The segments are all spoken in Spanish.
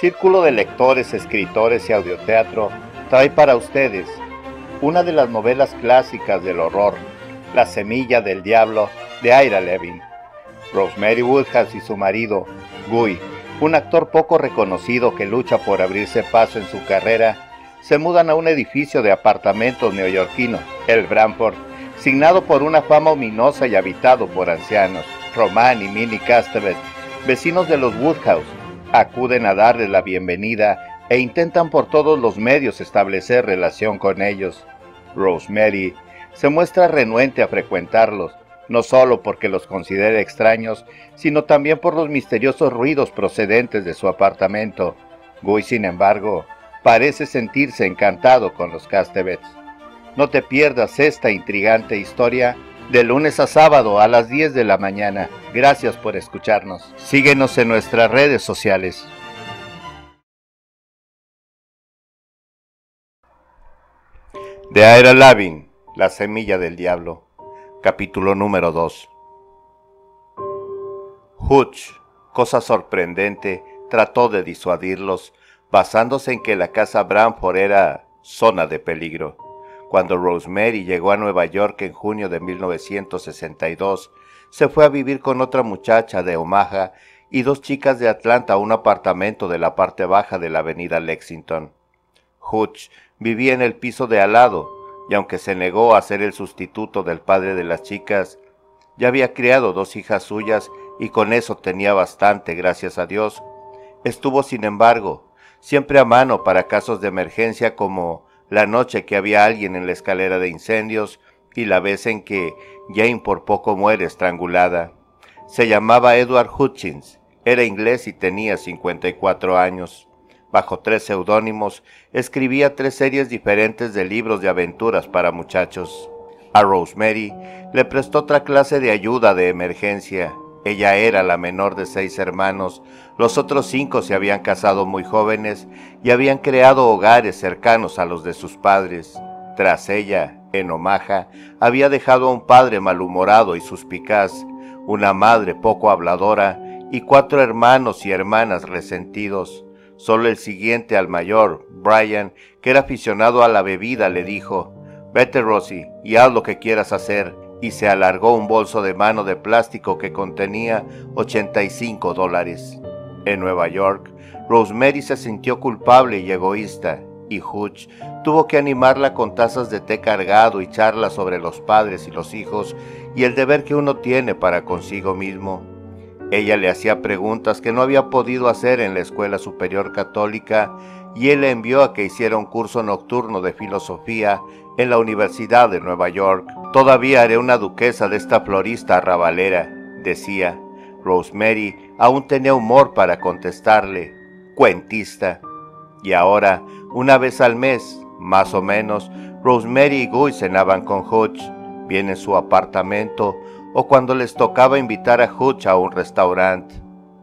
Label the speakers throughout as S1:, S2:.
S1: Círculo de Lectores, Escritores y Audioteatro trae para ustedes una de las novelas clásicas del horror, La Semilla del Diablo, de Ira Levin. Rosemary Woodhouse y su marido, Guy, un actor poco reconocido que lucha por abrirse paso en su carrera, se mudan a un edificio de apartamentos neoyorquino, el Bramford, signado por una fama ominosa y habitado por ancianos. Roman y Minnie Castevet, vecinos de los Woodhouse, acuden a darles la bienvenida e intentan por todos los medios establecer relación con ellos. Rosemary se muestra renuente a frecuentarlos, no solo porque los considera extraños, sino también por los misteriosos ruidos procedentes de su apartamento. Guy, sin embargo, parece sentirse encantado con los Castevets. No te pierdas esta intrigante historia de lunes a sábado a las 10 de la mañana. Gracias por escucharnos. Síguenos en nuestras redes sociales. De Aira Lavin, La semilla del diablo, capítulo número 2. Hutch, cosa sorprendente, trató de disuadirlos, basándose en que la casa Bramford era zona de peligro. Cuando Rosemary llegó a Nueva York en junio de 1962, se fue a vivir con otra muchacha de Omaha y dos chicas de Atlanta a un apartamento de la parte baja de la avenida Lexington. Hutch vivía en el piso de al lado, y aunque se negó a ser el sustituto del padre de las chicas, ya había criado dos hijas suyas y con eso tenía bastante, gracias a Dios. Estuvo, sin embargo, siempre a mano para casos de emergencia como la noche que había alguien en la escalera de incendios y la vez en que Jane por poco muere estrangulada. Se llamaba Edward Hutchins, era inglés y tenía 54 años. Bajo tres seudónimos, escribía tres series diferentes de libros de aventuras para muchachos. A Rosemary le prestó otra clase de ayuda de emergencia. Ella era la menor de seis hermanos, los otros cinco se habían casado muy jóvenes y habían creado hogares cercanos a los de sus padres. Tras ella, en Omaha, había dejado a un padre malhumorado y suspicaz, una madre poco habladora y cuatro hermanos y hermanas resentidos. Solo el siguiente al mayor, Brian, que era aficionado a la bebida, le dijo, Vete, Rosie, y haz lo que quieras hacer, y se alargó un bolso de mano de plástico que contenía 85 dólares. En Nueva York, Rosemary se sintió culpable y egoísta, y Hutch tuvo que animarla con tazas de té cargado y charlas sobre los padres y los hijos y el deber que uno tiene para consigo mismo. Ella le hacía preguntas que no había podido hacer en la escuela superior católica y él le envió a que hiciera un curso nocturno de filosofía en la Universidad de Nueva York. Todavía haré una duquesa de esta florista arrabalera, decía. Rosemary aún tenía humor para contestarle, cuentista. Y ahora, una vez al mes, más o menos, Rosemary y Guy cenaban con Hutch, bien en su apartamento o cuando les tocaba invitar a Hutch a un restaurante.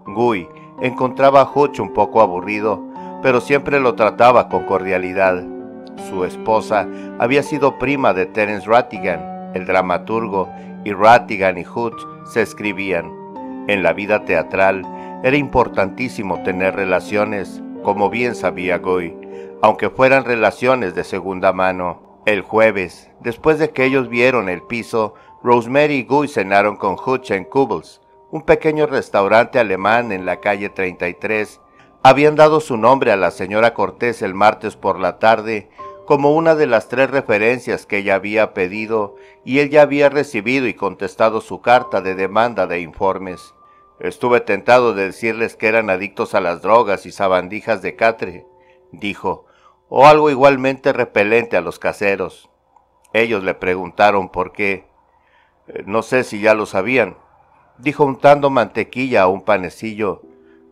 S1: Guy encontraba a Hutch un poco aburrido, pero siempre lo trataba con cordialidad. Su esposa había sido prima de Terence Rattigan, el dramaturgo, y Rattigan y Hutch se escribían. En la vida teatral era importantísimo tener relaciones, como bien sabía Goy, aunque fueran relaciones de segunda mano. El jueves, después de que ellos vieron el piso, Rosemary y Guy cenaron con Hutch en Kubels, un pequeño restaurante alemán en la calle 33. Habían dado su nombre a la señora Cortés el martes por la tarde como una de las tres referencias que ella había pedido y él ya había recibido y contestado su carta de demanda de informes. Estuve tentado de decirles que eran adictos a las drogas y sabandijas de catre, dijo, o algo igualmente repelente a los caseros. Ellos le preguntaron por qué. Eh, no sé si ya lo sabían, dijo untando mantequilla a un panecillo,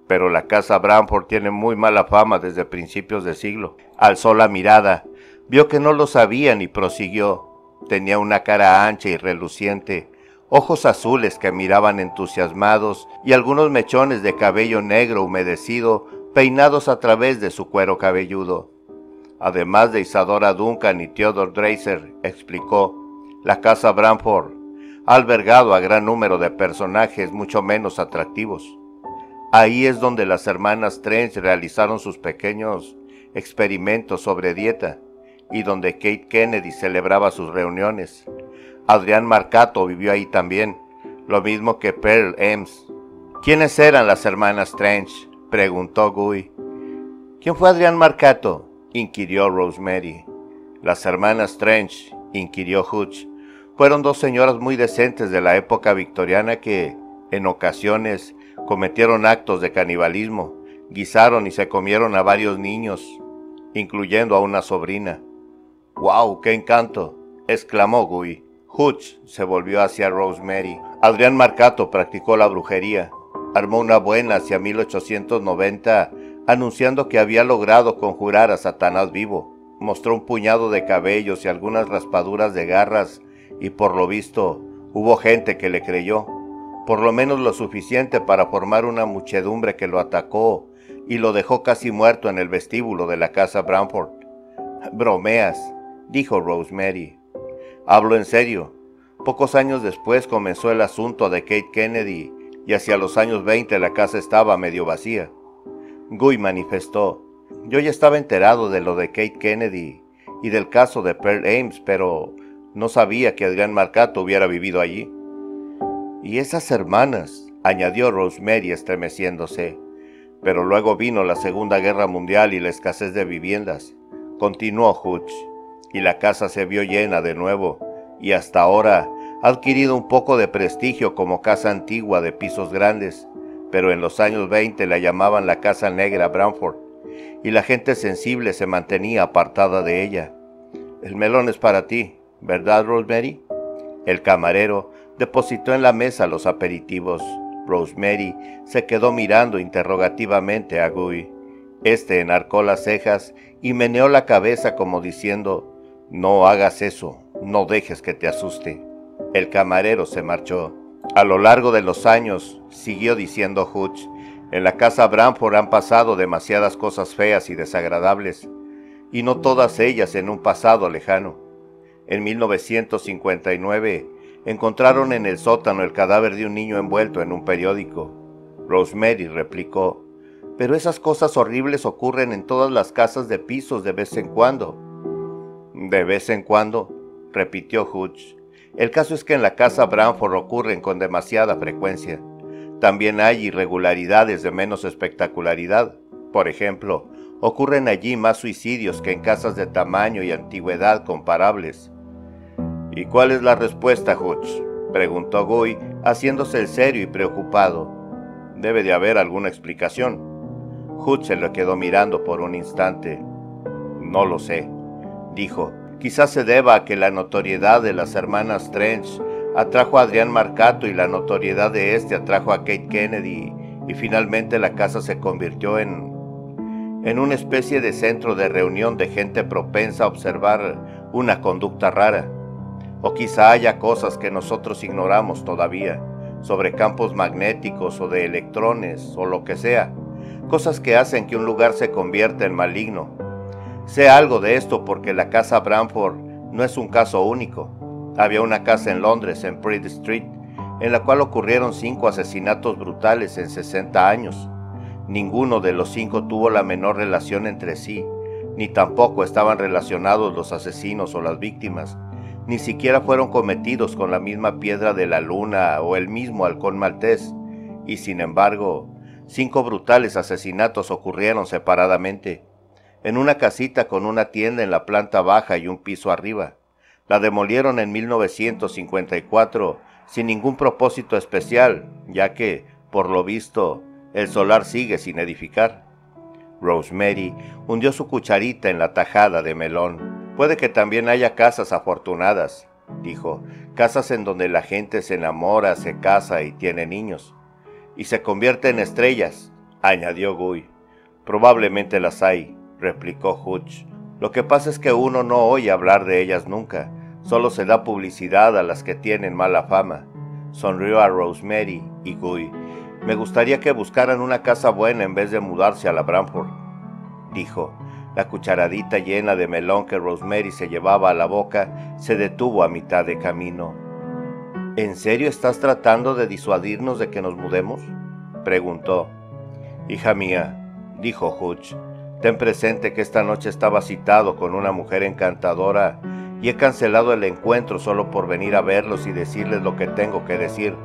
S1: pero la casa Bramford tiene muy mala fama desde principios de siglo. Alzó la mirada Vio que no lo sabían y prosiguió. Tenía una cara ancha y reluciente, ojos azules que miraban entusiasmados y algunos mechones de cabello negro humedecido peinados a través de su cuero cabelludo. Además de Isadora Duncan y Theodore Dreiser, explicó, la casa Bramford ha albergado a gran número de personajes mucho menos atractivos. Ahí es donde las hermanas Trench realizaron sus pequeños experimentos sobre dieta y donde Kate Kennedy celebraba sus reuniones. Adrián Marcato vivió ahí también, lo mismo que Pearl Ems. ¿Quiénes eran las hermanas Trench? preguntó Guy. ¿Quién fue Adrián Marcato? inquirió Rosemary. Las hermanas Trench, inquirió Hutch, fueron dos señoras muy decentes de la época victoriana que, en ocasiones, cometieron actos de canibalismo, guisaron y se comieron a varios niños, incluyendo a una sobrina. ¡Wow! ¡Qué encanto! exclamó Guy. Hutch se volvió hacia Rosemary. Adrián Marcato practicó la brujería. Armó una buena hacia 1890 anunciando que había logrado conjurar a Satanás vivo. Mostró un puñado de cabellos y algunas raspaduras de garras y por lo visto hubo gente que le creyó, por lo menos lo suficiente para formar una muchedumbre que lo atacó y lo dejó casi muerto en el vestíbulo de la casa Bramford. Bromeas, dijo Rosemary. Hablo en serio. Pocos años después comenzó el asunto de Kate Kennedy y hacia los años 20 la casa estaba medio vacía. Guy manifestó, yo ya estaba enterado de lo de Kate Kennedy y del caso de Pearl Ames, pero no sabía que Adrián Marcato hubiera vivido allí. Y esas hermanas, añadió Rosemary estremeciéndose. Pero luego vino la Segunda Guerra Mundial y la escasez de viviendas. Continuó Hutch, y la casa se vio llena de nuevo, y hasta ahora ha adquirido un poco de prestigio como casa antigua de pisos grandes, pero en los años 20 la llamaban la Casa Negra Bramford, y la gente sensible se mantenía apartada de ella. El melón es para ti, ¿verdad, Rosemary? El camarero depositó en la mesa los aperitivos. Rosemary se quedó mirando interrogativamente a Guy. Este enarcó las cejas y meneó la cabeza como diciendo, no hagas eso, no dejes que te asuste. El camarero se marchó. A lo largo de los años, siguió diciendo Hutch, en la casa Bramford han pasado demasiadas cosas feas y desagradables, y no todas ellas en un pasado lejano. En 1959 encontraron en el sótano el cadáver de un niño envuelto en un periódico. Rosemary replicó, pero esas cosas horribles ocurren en todas las casas de pisos de vez en cuando. De vez en cuando, repitió Hutch. El caso es que en la casa Branford ocurren con demasiada frecuencia. También hay irregularidades de menos espectacularidad. Por ejemplo, ocurren allí más suicidios que en casas de tamaño y antigüedad comparables. ¿Y cuál es la respuesta, Hutch? preguntó Guy, haciéndose serio y preocupado. Debe de haber alguna explicación. Hutch se lo quedó mirando por un instante. No lo sé, dijo. Quizás se deba a que la notoriedad de las hermanas Trench atrajo a Adrián Marcato y la notoriedad de este atrajo a Kate Kennedy y finalmente la casa se convirtió en en una especie de centro de reunión de gente propensa a observar una conducta rara. O quizá haya cosas que nosotros ignoramos todavía, sobre campos magnéticos o de electrones o lo que sea, cosas que hacen que un lugar se convierta en maligno. Sé algo de esto porque la casa Bramford no es un caso único. Había una casa en Londres, en Pretty Street, en la cual ocurrieron cinco asesinatos brutales en 60 años. Ninguno de los cinco tuvo la menor relación entre sí, ni tampoco estaban relacionados los asesinos o las víctimas ni siquiera fueron cometidos con la misma piedra de la luna o el mismo halcón maltés, y sin embargo, cinco brutales asesinatos ocurrieron separadamente, en una casita con una tienda en la planta baja y un piso arriba. La demolieron en 1954 sin ningún propósito especial, ya que, por lo visto, el solar sigue sin edificar. Rosemary hundió su cucharita en la tajada de melón. Puede que también haya casas afortunadas, dijo, casas en donde la gente se enamora, se casa y tiene niños, y se convierte en estrellas, añadió Guy. Probablemente las hay, replicó Hutch. Lo que pasa es que uno no oye hablar de ellas nunca, solo se da publicidad a las que tienen mala fama. Sonrió a Rosemary y Guy. Me gustaría que buscaran una casa buena en vez de mudarse a la Bramford, dijo. La cucharadita llena de melón que Rosemary se llevaba a la boca se detuvo a mitad de camino. ¿En serio estás tratando de disuadirnos de que nos mudemos? preguntó. Hija mía, dijo Hutch, ten presente que esta noche estaba citado con una mujer encantadora y he cancelado el encuentro solo por venir a verlos y decirles lo que tengo que decir.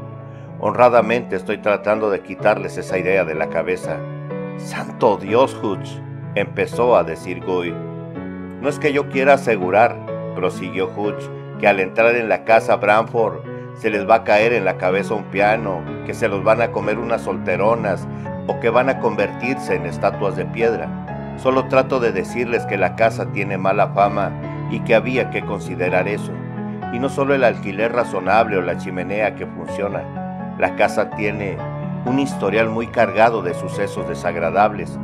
S1: Honradamente estoy tratando de quitarles esa idea de la cabeza. Santo Dios, Hutch, empezó a decir Guy. No es que yo quiera asegurar, prosiguió Hutch, que al entrar en la casa Branford se les va a caer en la cabeza un piano, que se los van a comer unas solteronas o que van a convertirse en estatuas de piedra. Solo trato de decirles que la casa tiene mala fama y que había que considerar eso. Y no solo el alquiler razonable o la chimenea que funciona. La casa tiene un historial muy cargado de sucesos desagradables.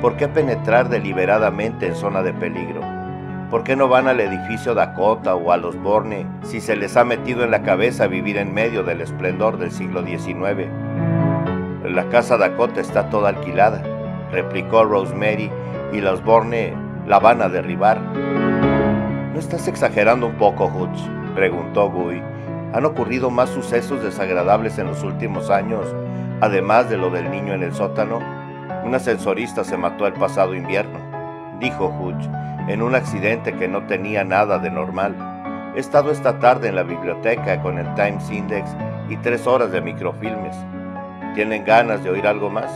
S1: ¿Por qué penetrar deliberadamente en zona de peligro? ¿Por qué no van al edificio Dakota o a los Borne si se les ha metido en la cabeza vivir en medio del esplendor del siglo XIX? La casa Dakota está toda alquilada, replicó Rosemary, y los Borne la van a derribar. ¿No estás exagerando un poco, Hutch? preguntó Guy. ¿Han ocurrido más sucesos desagradables en los últimos años, además de lo del niño en el sótano? Un ascensorista se mató el pasado invierno, dijo Hutch en un accidente que no tenía nada de normal. He estado esta tarde en la biblioteca con el Times Index y tres horas de microfilmes. ¿Tienen ganas de oír algo más?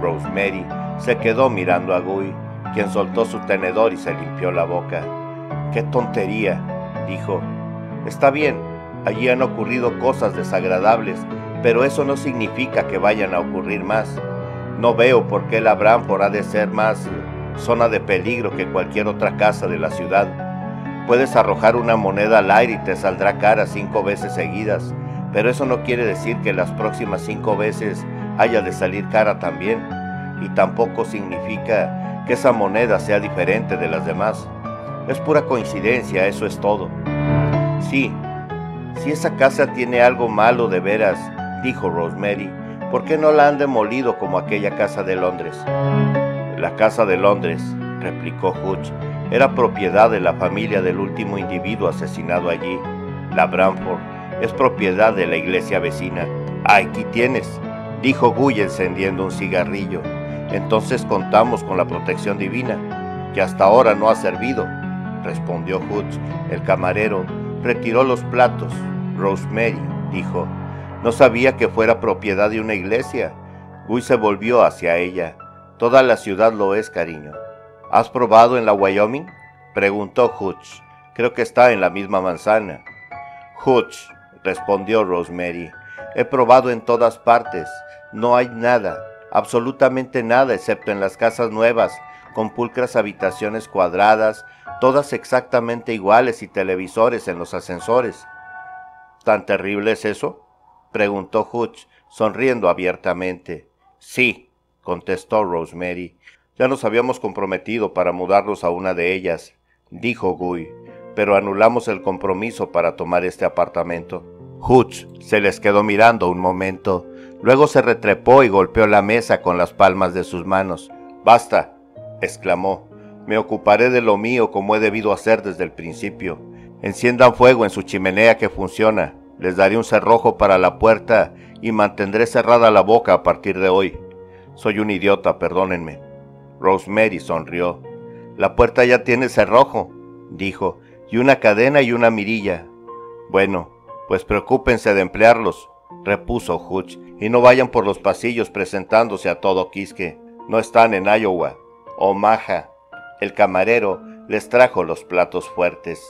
S1: Rosemary se quedó mirando a Guy, quien soltó su tenedor y se limpió la boca. ¡Qué tontería! dijo. Está bien, allí han ocurrido cosas desagradables, pero eso no significa que vayan a ocurrir más. No veo por qué la Bramford ha de ser más zona de peligro que cualquier otra casa de la ciudad. Puedes arrojar una moneda al aire y te saldrá cara cinco veces seguidas, pero eso no quiere decir que las próximas cinco veces haya de salir cara también, y tampoco significa que esa moneda sea diferente de las demás. Es pura coincidencia, eso es todo. Sí, si esa casa tiene algo malo de veras, dijo Rosemary, ¿por qué no la han demolido como aquella casa de Londres? La casa de Londres, replicó Hutch, era propiedad de la familia del último individuo asesinado allí. La Bramford es propiedad de la iglesia vecina. Aquí tienes, dijo Guy encendiendo un cigarrillo. Entonces contamos con la protección divina, que hasta ahora no ha servido, respondió Hutch. El camarero retiró los platos. Rosemary, dijo, no sabía que fuera propiedad de una iglesia. Guy se volvió hacia ella. Toda la ciudad lo es, cariño. ¿Has probado en la Wyoming? Preguntó Hutch. Creo que está en la misma manzana. Hutch, respondió Rosemary. He probado en todas partes. No hay nada, absolutamente nada, excepto en las casas nuevas, con pulcras habitaciones cuadradas, todas exactamente iguales y televisores en los ascensores. ¿Tan terrible es eso? preguntó Hutch, sonriendo abiertamente. Sí, contestó Rosemary. Ya nos habíamos comprometido para mudarnos a una de ellas, dijo Guy, pero anulamos el compromiso para tomar este apartamento. Hutch se les quedó mirando un momento, luego se retrepó y golpeó la mesa con las palmas de sus manos. Basta, exclamó, me ocuparé de lo mío como he debido hacer desde el principio. Enciendan fuego en su chimenea que funciona, les daré un cerrojo para la puerta y mantendré cerrada la boca a partir de hoy. Soy un idiota, perdónenme. Rosemary sonrió. La puerta ya tiene cerrojo, dijo, y una cadena y una mirilla. Bueno, pues preocúpense de emplearlos, repuso Hutch, y no vayan por los pasillos presentándose a todo quisque. No están en Iowa. Omaha. El camarero les trajo los platos fuertes.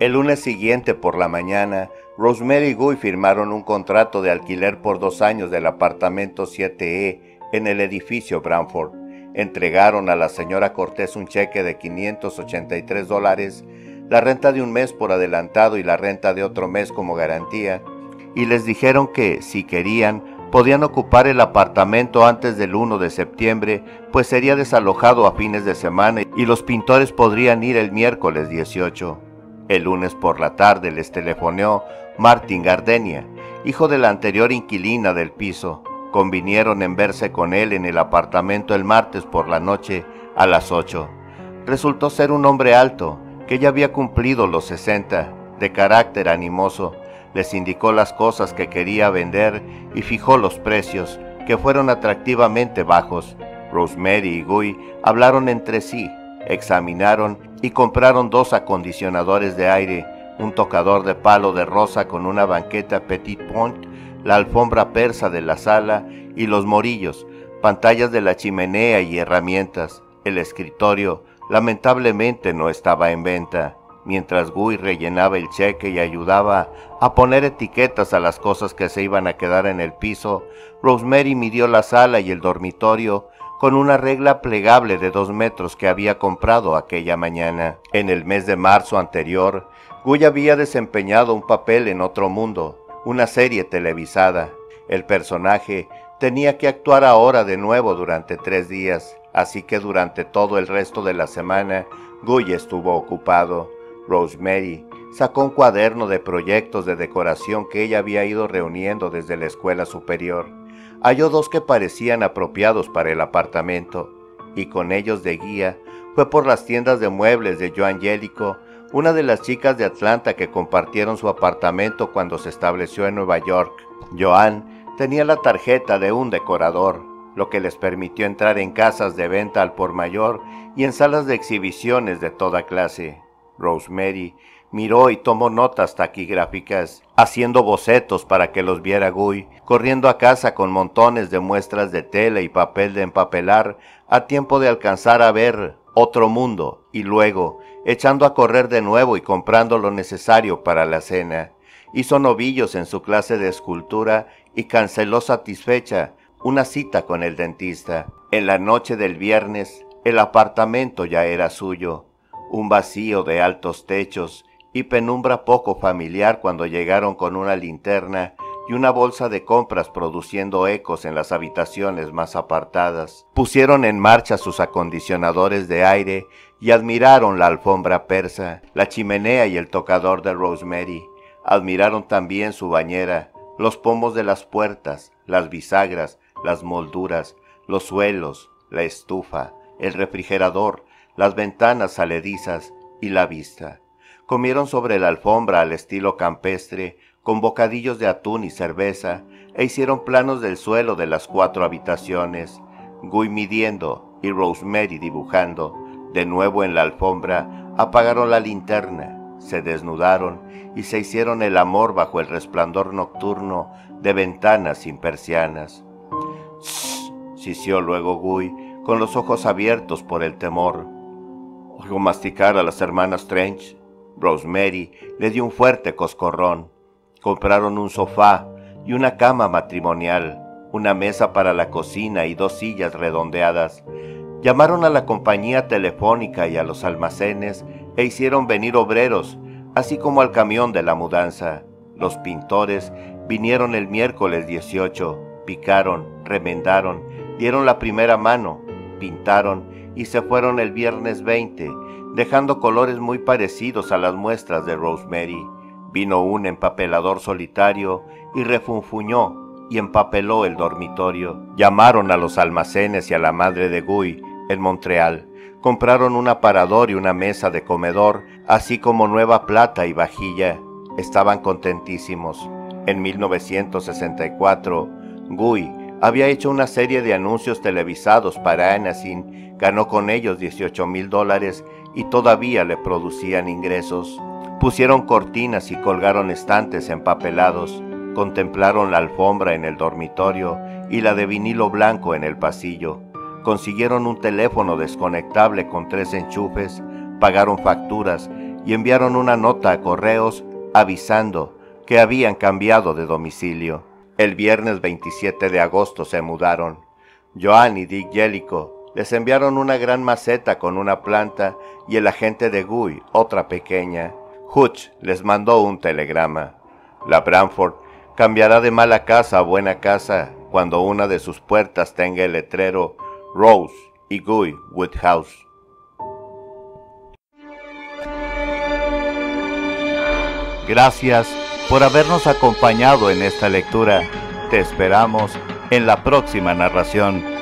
S1: El lunes siguiente por la mañana, Rosemary y Guy firmaron un contrato de alquiler por dos años del apartamento 7E en el edificio Branford. Entregaron a la señora Cortés un cheque de 583 dólares, la renta de un mes por adelantado y la renta de otro mes como garantía, y les dijeron que, si querían, podían ocupar el apartamento antes del 1 de septiembre, pues sería desalojado a fines de semana y los pintores podrían ir el miércoles 18. El lunes por la tarde les telefoneó Martin Gardenia, hijo de la anterior inquilina del piso. Convinieron en verse con él en el apartamento el martes por la noche a las 8. Resultó ser un hombre alto, que ya había cumplido los 60, de carácter animoso. Les indicó las cosas que quería vender y fijó los precios, que fueron atractivamente bajos. Rosemary y Guy hablaron entre sí, examinaron y compraron dos acondicionadores de aire, un tocador de palo de rosa con una banqueta Petit Point, la alfombra persa de la sala y los morillos, pantallas de la chimenea y herramientas. El escritorio lamentablemente no estaba en venta. Mientras Guy rellenaba el cheque y ayudaba a poner etiquetas a las cosas que se iban a quedar en el piso, Rosemary midió la sala y el dormitorio con una regla plegable de dos metros que había comprado aquella mañana. En el mes de marzo anterior, Guy había desempeñado un papel en otro mundo, una serie televisada. El personaje tenía que actuar ahora de nuevo durante tres días, así que durante todo el resto de la semana, Guy estuvo ocupado. Rosemary sacó un cuaderno de proyectos de decoración que ella había ido reuniendo desde la escuela superior halló dos que parecían apropiados para el apartamento, y con ellos de guía fue por las tiendas de muebles de Joan Jellico, una de las chicas de Atlanta que compartieron su apartamento cuando se estableció en Nueva York. Joan tenía la tarjeta de un decorador, lo que les permitió entrar en casas de venta al por mayor y en salas de exhibiciones de toda clase. Rosemary miró y tomó notas taquigráficas, haciendo bocetos para que los viera Guy, corriendo a casa con montones de muestras de tela y papel de empapelar a tiempo de alcanzar a ver otro mundo y luego echando a correr de nuevo y comprando lo necesario para la cena. Hizo novillos en su clase de escultura y canceló satisfecha una cita con el dentista. En la noche del viernes, el apartamento ya era suyo, un vacío de altos techos y penumbra poco familiar cuando llegaron con una linterna y una bolsa de compras produciendo ecos en las habitaciones más apartadas. Pusieron en marcha sus acondicionadores de aire y admiraron la alfombra persa, la chimenea y el tocador de Rosemary. Admiraron también su bañera, los pomos de las puertas, las bisagras, las molduras, los suelos, la estufa, el refrigerador, las ventanas saledizas y la vista. Comieron sobre la alfombra al estilo campestre, con bocadillos de atún y cerveza, e hicieron planos del suelo de las cuatro habitaciones, Guy midiendo y Rosemary dibujando. De nuevo en la alfombra apagaron la linterna, se desnudaron y se hicieron el amor bajo el resplandor nocturno de ventanas sin persianas. sisió luego Guy, con los ojos abiertos por el temor. Masticar a las hermanas Trench Rosemary le dio un fuerte coscorrón. Compraron un sofá y una cama matrimonial, una mesa para la cocina y dos sillas redondeadas. Llamaron a la compañía telefónica y a los almacenes e hicieron venir obreros, así como al camión de la mudanza. Los pintores vinieron el miércoles 18, picaron, remendaron, dieron la primera mano, pintaron y se fueron el viernes 20 dejando colores muy parecidos a las muestras de Rosemary. Vino un empapelador solitario y refunfuñó y empapeló el dormitorio. Llamaron a los almacenes y a la madre de Guy en Montreal. Compraron un aparador y una mesa de comedor, así como nueva plata y vajilla. Estaban contentísimos. En 1964, Guy había hecho una serie de anuncios televisados para Anasin, ganó con ellos 18 mil dólares y todavía le producían ingresos. Pusieron cortinas y colgaron estantes empapelados, contemplaron la alfombra en el dormitorio y la de vinilo blanco en el pasillo. Consiguieron un teléfono desconectable con tres enchufes, pagaron facturas y enviaron una nota a correos avisando que habían cambiado de domicilio. El viernes 27 de agosto se mudaron. Joan y Dick Jellico les enviaron una gran maceta con una planta y el agente de Guy otra pequeña. Hutch les mandó un telegrama. La Branford cambiará de mala casa a buena casa cuando una de sus puertas tenga el letrero Rose y Guy Woodhouse. Gracias por habernos acompañado en esta lectura. Te esperamos en la próxima narración.